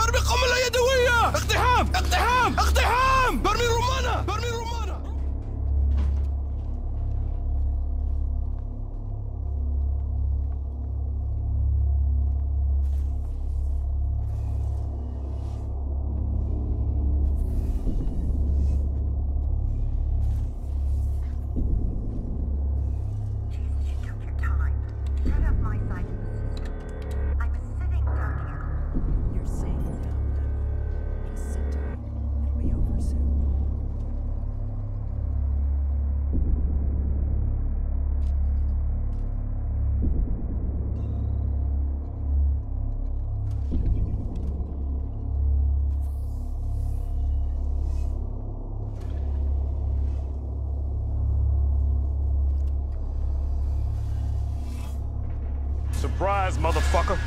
حرب قنبله يدويه اقتحام اقتحام اقتحام. eyes, motherfucker.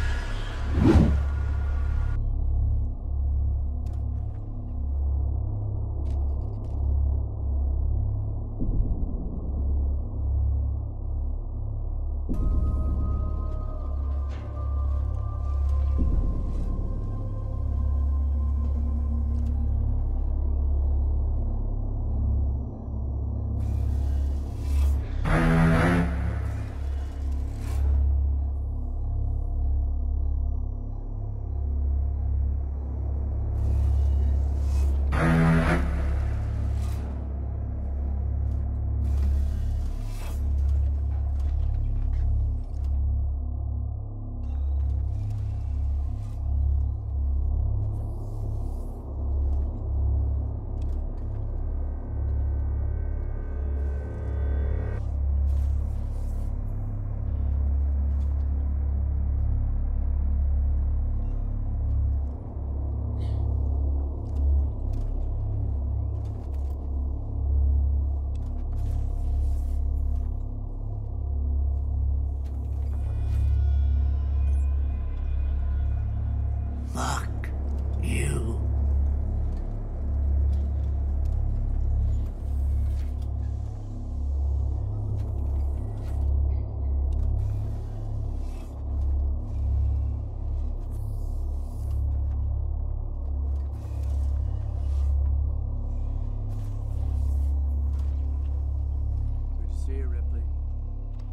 see you, Ripley.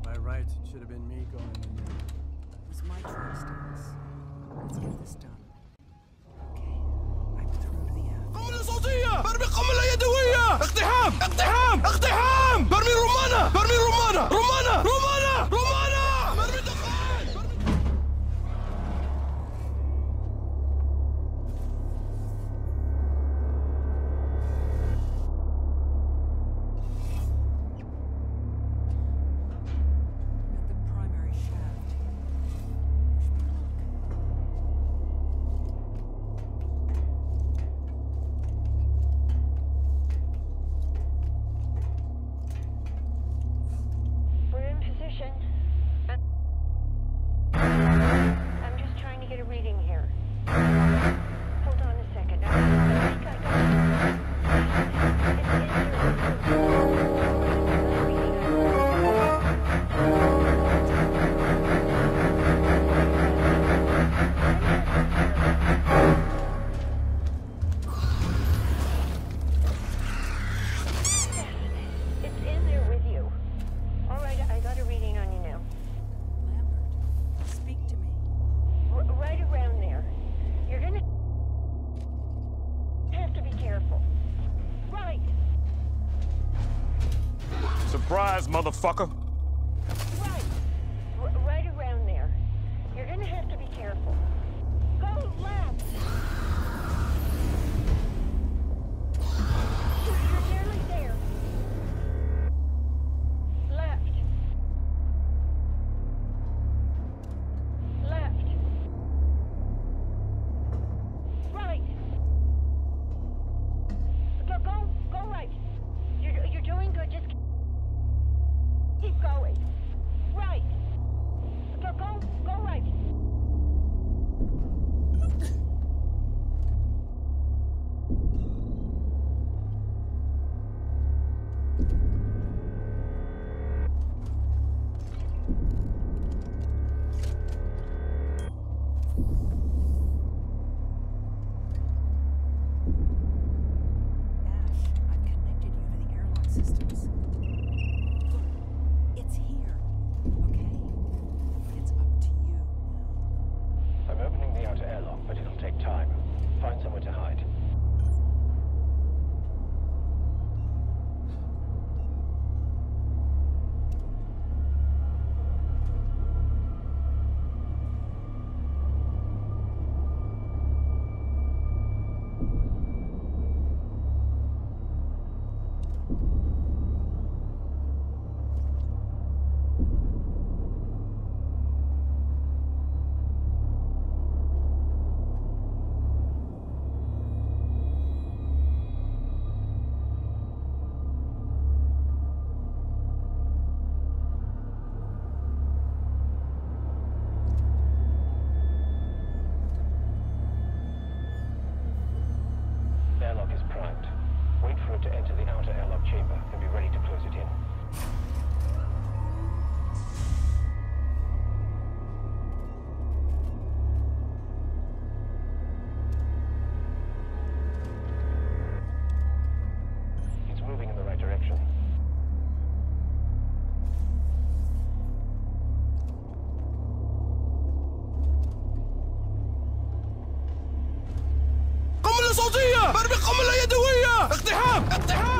By rights, it should have been me going in there. It was my choice, Dennis. Let's get this done. Okay, I'm through to the end. قمنا صوتية! مرمي قنبلة يدوية! اقتحام! اقتحام! surprise, motherfucker. Systems. قنبله صوتيه برمي قنبله يدوية. اقتحام اقتحام.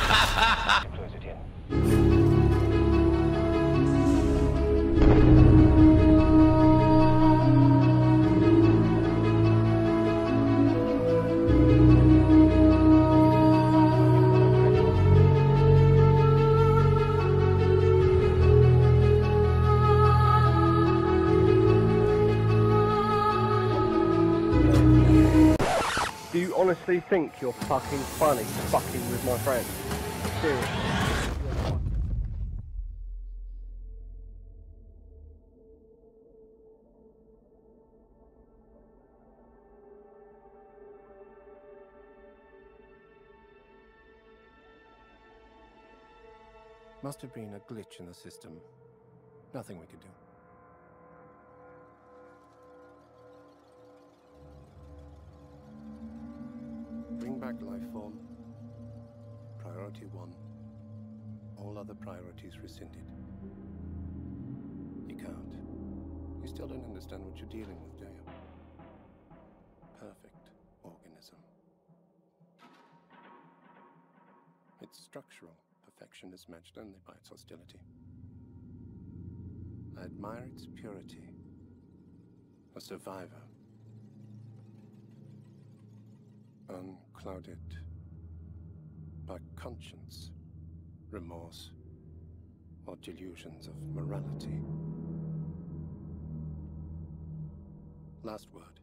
Do you honestly think you're fucking funny fucking with my friend? Seriously. Must have been a glitch in the system. Nothing we could do. Back life form. Priority one. All other priorities rescinded. You can't. You still don't understand what you're dealing with, do you? Perfect organism. Its structural perfection is matched only by its hostility. I admire its purity. A survivor. unclouded by conscience, remorse, or delusions of morality. Last word.